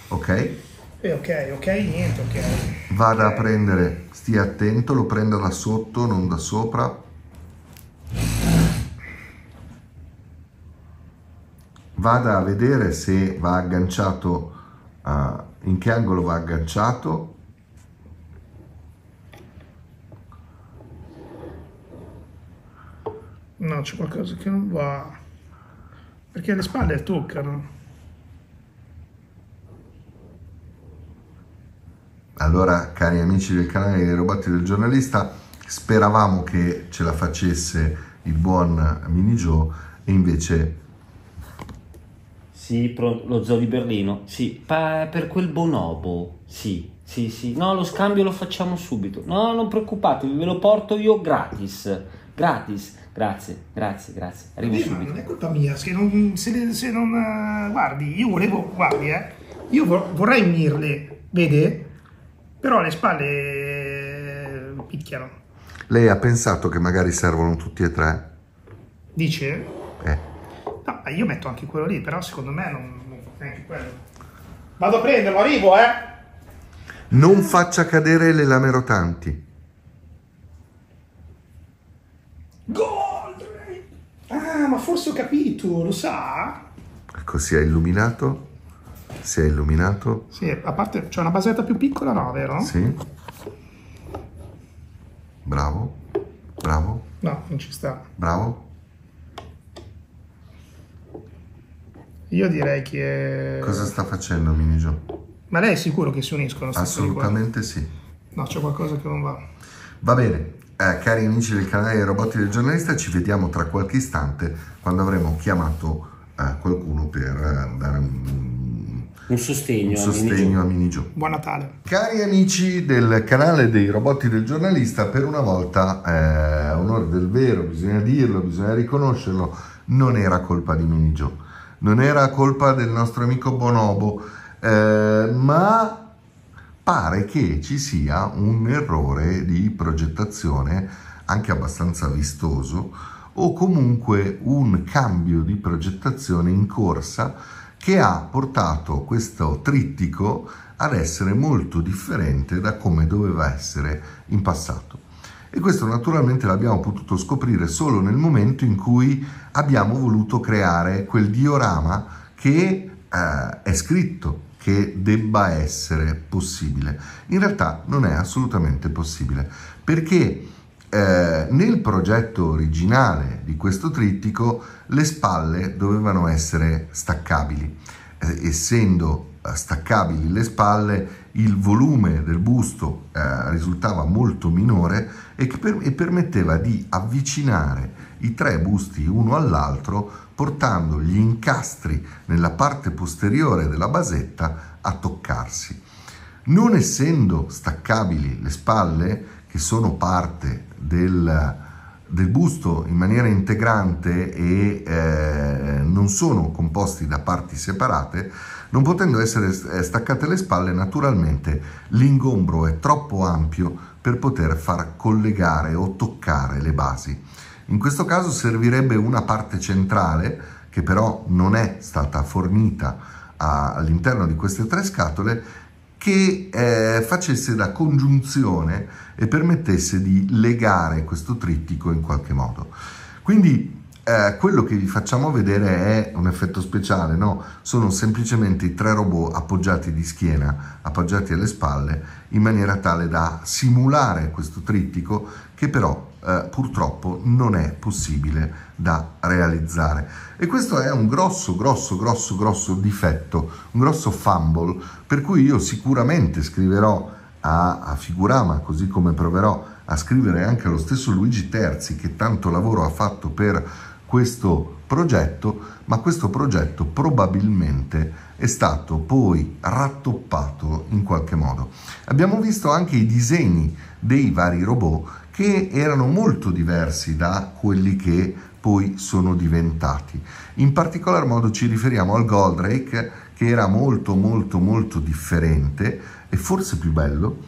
S1: Ok.
S2: Eh, ok, ok, niente, ok.
S1: Vada
S2: Ok.
S1: a prendere, stia attento, lo prenda da sotto, non da sopra. Vada a vedere se va agganciato, ah, in che angolo va agganciato.
S2: No, c'è qualcosa che non va. Perché le spalle toccano.
S1: Allora, cari amici del canale dei Roboti del Giornalista, speravamo che ce la facesse il buon Mini Joe e invece
S3: Sì, pro- lo zoo di Berlino. Sì, pa- per quel bonobo. Sì, sì, sì. No, lo scambio lo facciamo subito. No, non preoccupatevi, ve lo porto io gratis. Gratis. Grazie, grazie, grazie. Arrivo
S2: Eh, ma
S3: subito.
S2: non è colpa mia, se non, se, se non eh, guardi, io volevo, guardi, eh, io vor- vorrei unirle, vede? Però le spalle eh, picchiano.
S1: lei ha pensato che magari servono tutti e tre.
S2: Dice?
S1: Eh,
S2: No, io metto anche quello lì, però secondo me non, neanche quello. Vado a prenderlo, arrivo, eh!
S1: non faccia cadere le lame rotanti.
S2: Goldrake! Ah, ma forse ho capito, lo sa?
S1: Si è illuminato. Si è illuminato.
S2: Sì, a parte c'è una basetta più piccola, no, vero?
S1: Sì. Bravo. Bravo.
S2: No, non ci sta.
S1: Bravo.
S2: Io direi che...
S1: Cosa sta facendo Mini Joe?
S2: Ma lei è sicuro che si uniscono?
S1: Assolutamente sì.
S2: No, c'è qualcosa che non va.
S1: Va bene, eh, cari amici del canale dei Roboti del Giornalista, ci vediamo tra qualche istante quando avremo chiamato eh, qualcuno per eh, dare un,
S3: Un sostegno.
S1: un
S3: a Mini
S1: sostegno a Mini Joe.
S2: Buon Natale.
S1: Cari amici del canale dei Roboti del Giornalista, per una volta, eh, a onore del vero, bisogna dirlo, bisogna riconoscerlo, non era colpa di Mini Joe, non era colpa del nostro amico Bonobo, eh, ma pare che ci sia un errore di progettazione anche abbastanza vistoso o comunque un cambio di progettazione in corsa che ha portato questo trittico ad essere molto differente da come doveva essere in passato. E questo naturalmente l'abbiamo potuto scoprire solo nel momento in cui abbiamo voluto creare quel diorama che eh, è scritto che debba essere possibile. In realtà non è assolutamente possibile perché eh, nel progetto originale di questo trittico le spalle dovevano essere staccabili. Eh, essendo eh, staccabili le spalle, il volume del busto eh, risultava molto minore e, per- e permetteva di avvicinare i tre busti uno all'altro portando gli incastri nella parte posteriore della basetta a toccarsi. Non essendo staccabili le spalle, che sono parte del, del busto in maniera integrante e eh, non sono composti da parti separate, non potendo essere eh, staccate le spalle, naturalmente l'ingombro è troppo ampio per poter far collegare o toccare le basi. In questo caso servirebbe una parte centrale che però non è stata fornita all'interno di queste tre scatole che eh, facesse da congiunzione e permettesse di legare questo trittico in qualche modo. Quindi eh, quello che vi facciamo vedere è un effetto speciale, no? Sono semplicemente i tre robot appoggiati di schiena, appoggiati alle spalle, in maniera tale da simulare questo trittico che però eh, purtroppo non è possibile da realizzare. E questo è un grosso, grosso, grosso, grosso difetto, un grosso fumble, per cui io sicuramente scriverò a, a Figurama, così come proverò a scrivere anche allo stesso Luigi Terzi che tanto lavoro ha fatto per questo progetto, ma questo progetto probabilmente è stato poi rattoppato in qualche modo. Abbiamo visto anche i disegni dei vari robot che erano molto diversi da quelli che poi sono diventati. In particolar modo ci riferiamo al Goldrake che era molto molto molto differente e forse più bello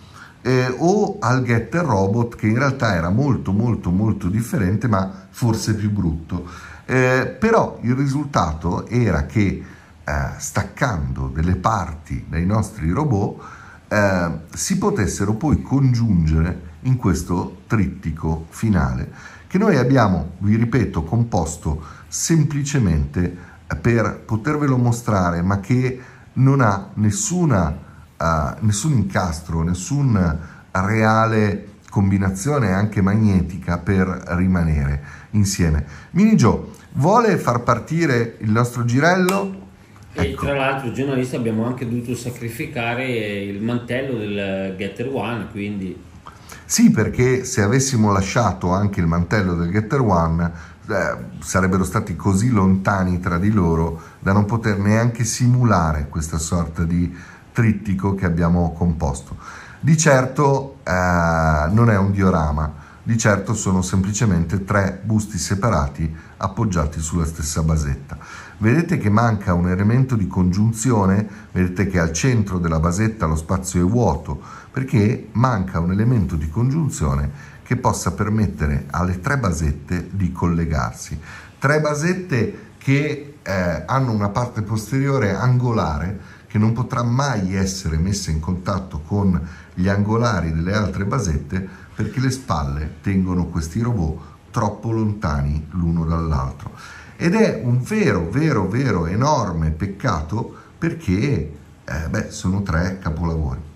S1: eh, o al Getter Robot che in realtà era molto molto molto differente ma forse più brutto. Eh, però il risultato era che eh, staccando delle parti dai nostri robot, eh, si potessero poi congiungere in questo trittico finale che noi abbiamo, vi ripeto, composto semplicemente per potervelo mostrare, ma che non ha nessuna, uh, nessun incastro, nessuna reale combinazione anche magnetica per rimanere insieme. Mini Joe vuole far partire il nostro girello
S3: e ecco. tra l'altro, giornalista, abbiamo anche dovuto sacrificare il mantello del Getter One, quindi...
S1: Sì, perché se avessimo lasciato anche il mantello del Getter One, eh, sarebbero stati così lontani tra di loro da non poter neanche simulare questa sorta di trittico che abbiamo composto. Di certo eh, non è un diorama, di certo sono semplicemente tre busti separati appoggiati sulla stessa basetta. Vedete che manca un elemento di congiunzione, vedete che al centro della basetta lo spazio è vuoto, perché manca un elemento di congiunzione che possa permettere alle tre basette di collegarsi. Tre basette che eh, hanno una parte posteriore angolare che non potrà mai essere messa in contatto con gli angolari delle altre basette perché le spalle tengono questi robot troppo lontani l'uno dall'altro. Ed è un vero, vero, vero, enorme peccato perché eh, beh, sono tre capolavori.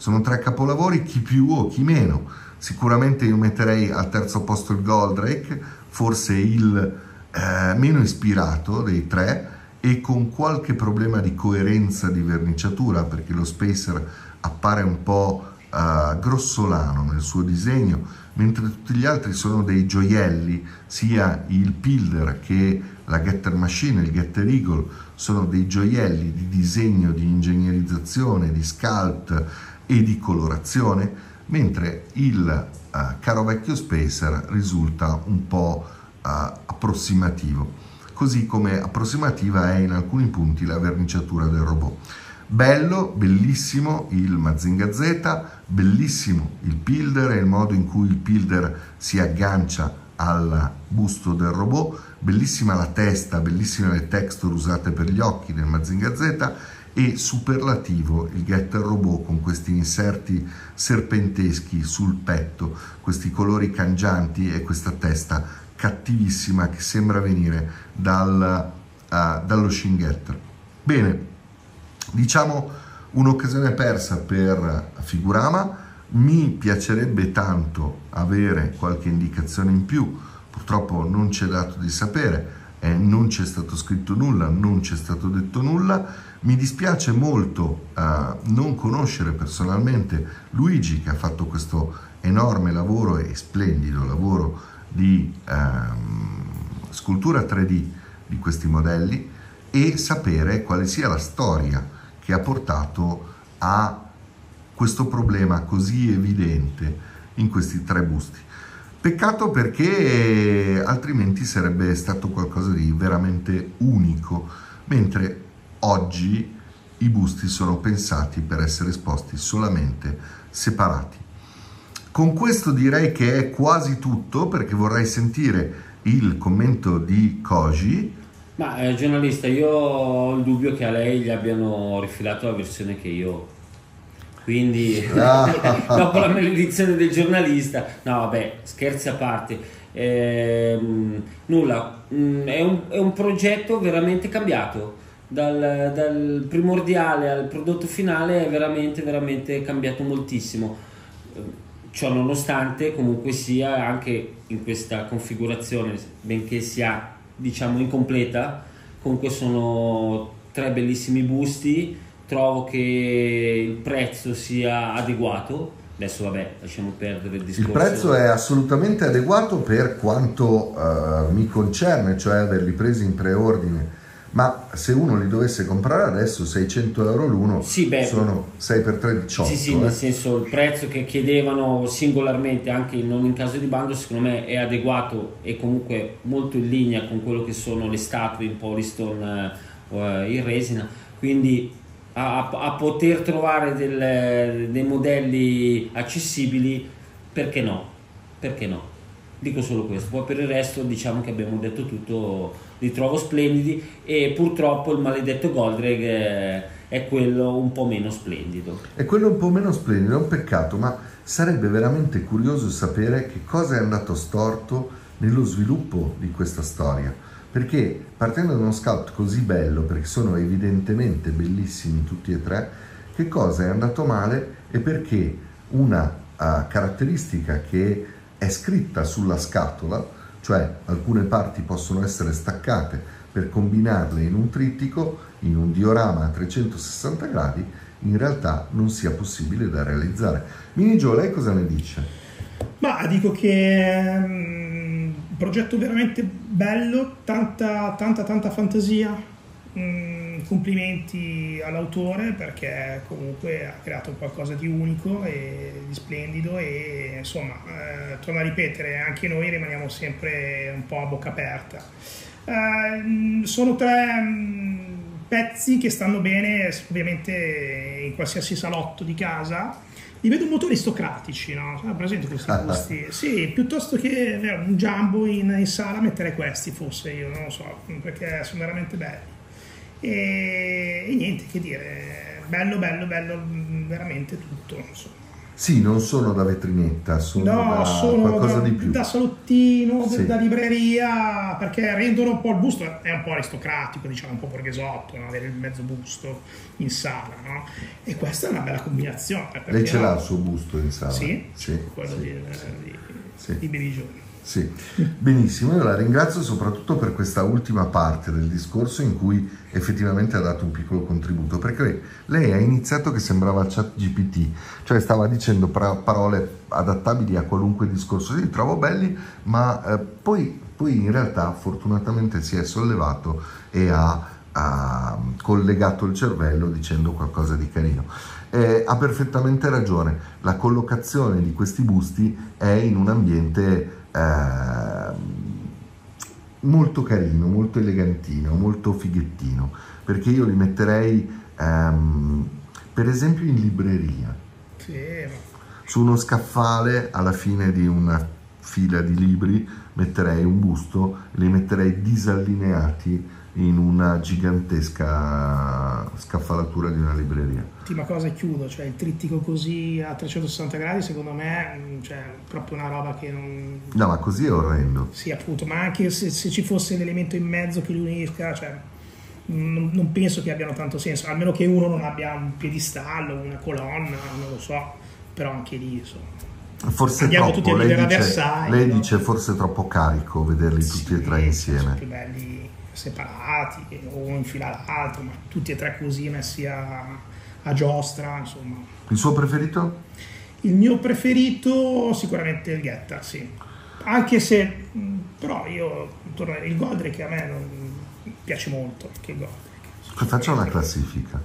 S1: Sono tre capolavori, chi più o chi meno. Sicuramente io metterei al terzo posto il Goldrake, forse il eh, meno ispirato dei tre e con qualche problema di coerenza di verniciatura perché lo Spacer appare un po' uh, grossolano nel suo disegno, mentre tutti gli altri sono dei gioielli, sia il Pilder che la Getter Machine, il Getter Eagle, sono dei gioielli di disegno, di ingegnerizzazione, di sculpt e di colorazione, mentre il uh, caro vecchio Spacer risulta un po' uh, approssimativo, così come approssimativa è in alcuni punti la verniciatura del robot. Bello, bellissimo il Mazinga Z, bellissimo il Pilder e il modo in cui il Pilder si aggancia al busto del robot, bellissima la testa, bellissime le texture usate per gli occhi nel Mazinga Z e superlativo il Getter Robot con questi inserti serpenteschi sul petto, questi colori cangianti e questa testa cattivissima che sembra venire dal, uh, dallo Shin Getter. Bene, Diciamo un'occasione persa per Figurama, mi piacerebbe tanto avere qualche indicazione in più, purtroppo non c'è dato di sapere, eh, non c'è stato scritto nulla, non c'è stato detto nulla, mi dispiace molto eh, non conoscere personalmente Luigi che ha fatto questo enorme lavoro e splendido lavoro di ehm, scultura 3D di questi modelli e sapere quale sia la storia che ha portato a questo problema così evidente in questi tre busti. Peccato perché altrimenti sarebbe stato qualcosa di veramente unico, mentre oggi i busti sono pensati per essere esposti solamente separati. Con questo direi che è quasi tutto perché vorrei sentire il commento di Koji
S3: ma eh, giornalista, io ho il dubbio che a lei gli abbiano rifilato la versione che io quindi ah. [LAUGHS] dopo la maledizione del giornalista no vabbè scherzi a parte eh, nulla mm, è un, è un, progetto veramente cambiato dal, dal, primordiale al prodotto finale è veramente veramente cambiato moltissimo. Ciò nonostante comunque sia anche in questa configurazione benché sia diciamo incompleta, comunque sono tre bellissimi busti, trovo che il prezzo sia adeguato, adesso vabbè lasciamo perdere il discorso.
S1: Il prezzo è assolutamente adeguato per quanto uh, mi concerne, cioè averli presi in preordine ma se uno li dovesse comprare adesso 600 euro l'uno sì, beh, sono 6 per 3 18
S3: sì sì eh? nel senso il prezzo che chiedevano singolarmente anche non in caso di bando secondo me è adeguato e comunque molto in linea con quello che sono le statue in polystone eh, in resina. Quindi a, a poter trovare del, dei modelli accessibili perché no? Perché no? Dico solo questo, poi per il resto diciamo che abbiamo detto tutto, li trovo splendidi e purtroppo il maledetto Goldrake è, è quello un po' meno splendido.
S1: È quello un po' meno splendido, è un peccato, ma sarebbe veramente curioso sapere che cosa è andato storto nello sviluppo di questa storia. Perché partendo da uno scout così bello, perché sono evidentemente bellissimi tutti e tre, che cosa è andato male e perché una uh, caratteristica che è scritta sulla scatola, cioè alcune parti possono essere staccate per combinarle in un trittico, in un diorama a 360 gradi, in realtà non sia possibile da realizzare. Mini Joe, lei cosa ne dice?
S2: Ma dico che è un progetto veramente bello, tanta, tanta, tanta fantasia. Mm complimenti all'autore perché comunque ha creato qualcosa di unico e di splendido e insomma, eh, torno a ripetere, anche noi rimaniamo sempre un po' a bocca aperta. Eh, sono tre mm, pezzi che stanno bene ovviamente in qualsiasi salotto di casa li vedo molto aristocratici, no? Ah, presente questi gusti? sì, piuttosto che un jumbo in, in, sala mettere questi forse io, non lo so, perché sono veramente belli. E, e niente, che dire, bello, bello, bello, veramente tutto. Insomma.
S1: Sì, non sono da vetrinetta, sono no, da sono qualcosa
S2: da,
S1: di più.
S2: Da salottino, sì. da libreria, perché rendono un po' il busto, è un po' aristocratico, diciamo un po' borghesotto, no? avere il mezzo busto in sala, no? E questa è una bella combinazione.
S1: Lei ce l'ha il suo busto in sala?
S2: Sì,
S1: sì
S2: quello
S1: sì,
S2: di,
S1: sì.
S2: di, sì. di Billy
S1: sì, benissimo, io la ringrazio soprattutto per questa ultima parte del discorso in cui effettivamente ha dato un piccolo contributo, perché lei ha iniziato che sembrava chat GPT, cioè stava dicendo parole adattabili a qualunque discorso, li trovo belli, ma eh, poi, poi, in realtà fortunatamente si è sollevato e ha, ha collegato il cervello dicendo qualcosa di carino. Eh, ha perfettamente ragione, la collocazione di questi busti è in un ambiente eh, molto carino, molto elegantino, molto fighettino, perché io li metterei ehm, per esempio in libreria.
S2: Sì.
S1: Su uno scaffale alla fine di una fila di libri metterei un busto, li metterei disallineati in una gigantesca scaffalatura di una libreria.
S2: Ultima cosa e chiudo, cioè il trittico così a 360 gradi secondo me mm, cioè, è proprio una roba che non...
S1: No, ma così è orrendo.
S2: Sì, appunto, ma anche se, se ci fosse l'elemento in mezzo che li unisca, cioè, non, non, penso che abbiano tanto senso, almeno che uno non abbia un piedistallo, una colonna, non lo so, però anche lì insomma.
S1: Forse Andiamo troppo, lei, dice, lei no? dice forse troppo carico vederli sì, tutti e tre insieme. Sono
S2: più belli separati o in fila all'altro, ma tutti e tre così messi a, a giostra, insomma.
S1: Il suo preferito?
S2: Il mio preferito sicuramente il Getter, sì. Anche se, però io, il Goldrake a me non piace molto, anche il Goldrake.
S1: Faccia una classifica.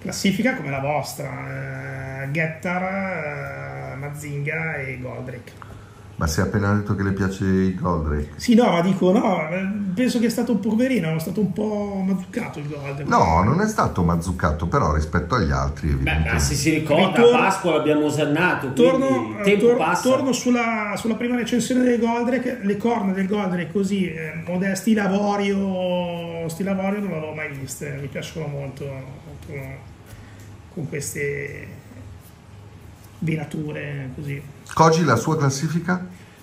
S2: Classifica come la vostra, eh, Gettar, eh, Mazinga e Goldrake.
S1: Ma si è appena detto che le piace il Goldrake?
S2: Sì, no, ma dico no, penso che è stato un po' poverino, è stato un po' mazzuccato il Goldrake.
S1: No, non è stato mazzuccato, però rispetto agli altri
S3: evidentemente. Beh, se si ricorda, Ritorno, Pasqua l'abbiamo osannato,
S2: torno,
S3: tempo
S2: tor-
S3: passa.
S2: Torno sulla, sulla, prima recensione del Goldrake, le corna del Goldrake così, eh, modesti lavorio, sti lavorio non l'avevo mai viste, mi piacciono molto, molto con queste venature così.
S1: Koji la sua classifica?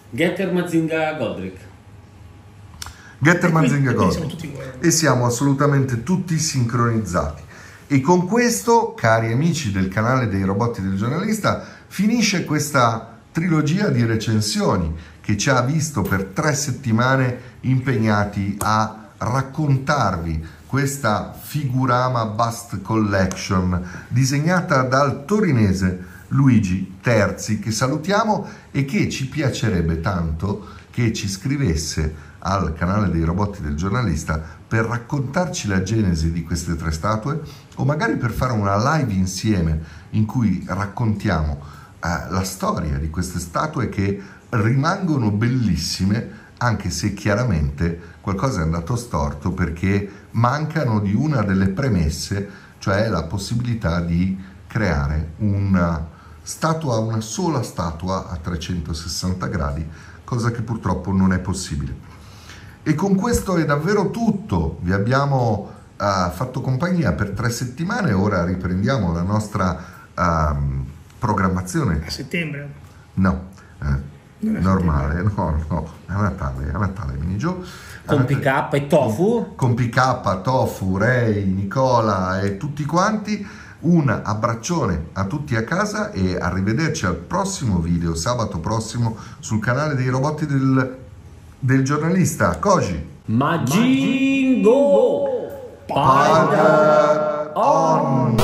S3: Getter Mazinga Godric.
S1: Getter Mazinga Godric. E siamo assolutamente tutti sincronizzati. E con questo, cari amici del canale dei robotti del giornalista, finisce questa trilogia di recensioni che ci ha visto per tre settimane impegnati a raccontarvi questa Figurama Bust Collection disegnata dal torinese Luigi Terzi che salutiamo e che ci piacerebbe tanto che ci scrivesse al canale dei robotti del giornalista per raccontarci la genesi di queste tre statue o magari per fare una live insieme in cui raccontiamo eh, la storia di queste statue che rimangono bellissime anche se chiaramente qualcosa è andato storto perché mancano di una delle premesse, cioè la possibilità di creare una statua una sola statua a 360 gradi, cosa che purtroppo non è possibile. E con questo è davvero tutto, vi abbiamo uh, fatto compagnia per tre settimane, ora riprendiamo la nostra uh, programmazione.
S2: A settembre?
S1: No, eh, normale, no, no, a Natale, a Natale, minigio.
S3: Con PK e Tofu?
S1: Con PK, Tofu, Ray, Nicola e tutti quanti. Un abbraccione a tutti a casa e arrivederci al prossimo video, sabato prossimo, sul canale dei robotti del, del giornalista Koji.
S3: Majingo!
S1: Paga on!